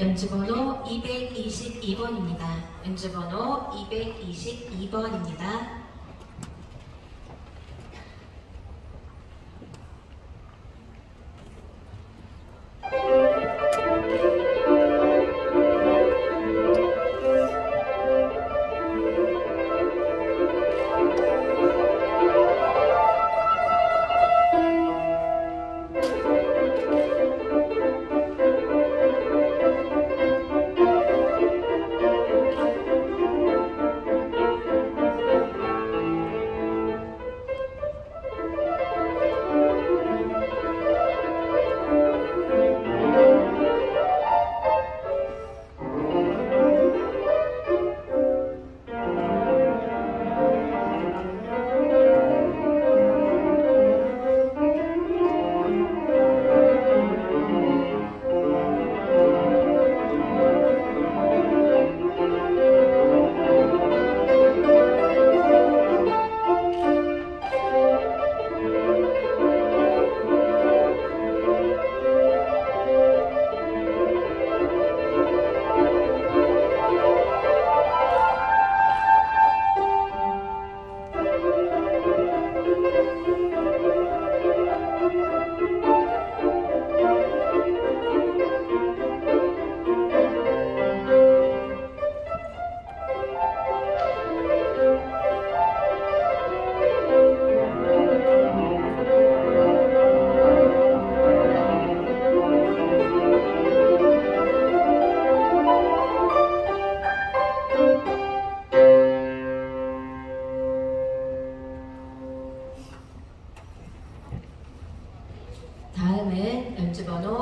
연주번호 222번입니다. 연주번호 222번입니다. 立場の